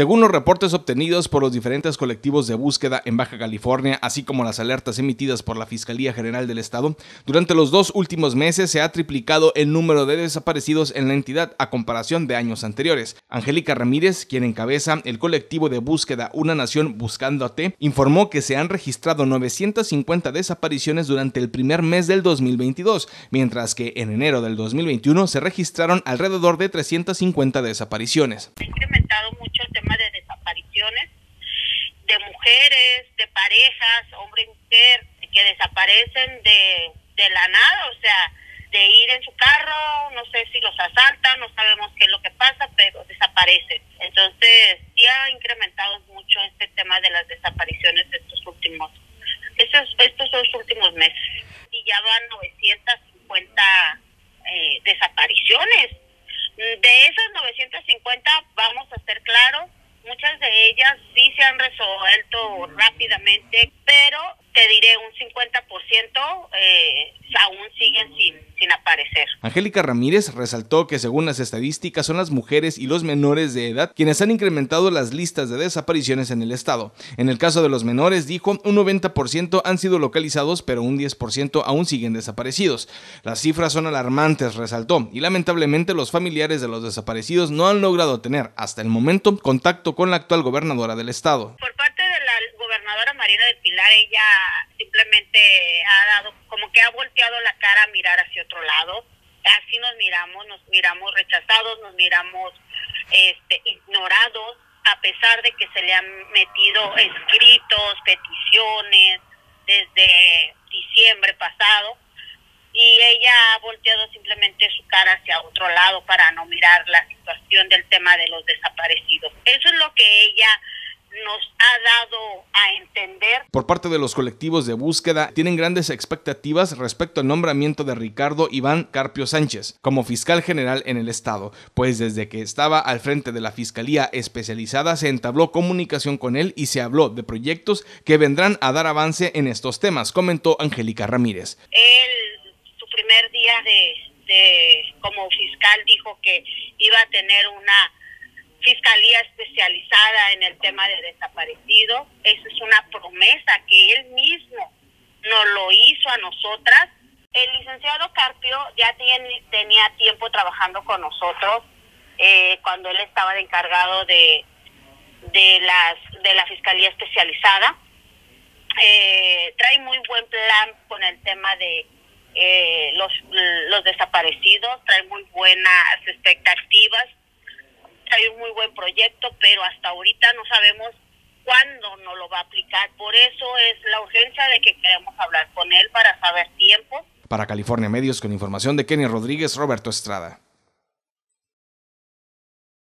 Según los reportes obtenidos por los diferentes colectivos de búsqueda en Baja California, así como las alertas emitidas por la Fiscalía General del Estado, durante los dos últimos meses se ha triplicado el número de desaparecidos en la entidad a comparación de años anteriores. Angélica Ramírez, quien encabeza el colectivo de búsqueda Una Nación Buscándote, informó que se han registrado 950 desapariciones durante el primer mes del 2022, mientras que en enero del 2021 se registraron alrededor de 350 desapariciones. Ha incrementado mucho el tema de desapariciones de mujeres, de parejas, hombre y mujer, que desaparecen de, de la nada, o sea, de ir en su carro, no sé si los asaltan, no sabemos qué es lo que pasa, pero desaparecen. Entonces, ya ha incrementado mucho este tema de las desapariciones estos últimos, estos, estos dos últimos meses. Y ya van 950 eh, desapariciones. De esas 950, vamos a ser claros, muchas de ellas sí han resuelto rápidamente, pero te diré un 50% eh, aún siguen sin, sin aparecer. Angélica Ramírez resaltó que según las estadísticas son las mujeres y los menores de edad quienes han incrementado las listas de desapariciones en el estado. En el caso de los menores, dijo, un 90% han sido localizados, pero un 10% aún siguen desaparecidos. Las cifras son alarmantes, resaltó, y lamentablemente los familiares de los desaparecidos no han logrado tener hasta el momento contacto con la actual gobernadora del estado. Por parte de la gobernadora Marina del Pilar, ella simplemente ha dado, como que ha volteado la cara a mirar hacia otro lado. Nos miramos, nos miramos rechazados, nos miramos este, ignorados, a pesar de que se le han metido escritos, peticiones desde diciembre pasado y ella ha volteado simplemente su cara hacia otro lado para no mirar la situación del tema de los desaparecidos. Eso es lo que ella nos ha dado. Por parte de los colectivos de búsqueda, tienen grandes expectativas respecto al nombramiento de Ricardo Iván Carpio Sánchez como fiscal general en el estado, pues desde que estaba al frente de la Fiscalía Especializada se entabló comunicación con él y se habló de proyectos que vendrán a dar avance en estos temas, comentó Angélica Ramírez. Él, su primer día como fiscal, dijo que iba a tener una fiscalía especializada en el tema de desaparecidos. Esa es una promesa que él mismo nos lo hizo a nosotras. El licenciado Carpio ya tiene, tenía tiempo trabajando con nosotros eh, cuando él estaba de encargado de, de, las, de la fiscalía especializada. Eh, trae muy buen plan con el tema de eh, los, los desaparecidos, trae muy buenas expectativas hay un muy buen proyecto, pero hasta ahorita no sabemos cuándo nos lo va a aplicar. Por eso es la urgencia de que queremos hablar con él para saber tiempo. Para California Medios, con información de Kenny Rodríguez, Roberto Estrada.